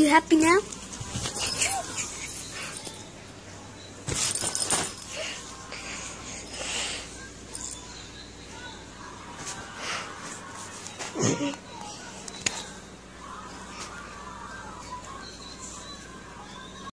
You happy now?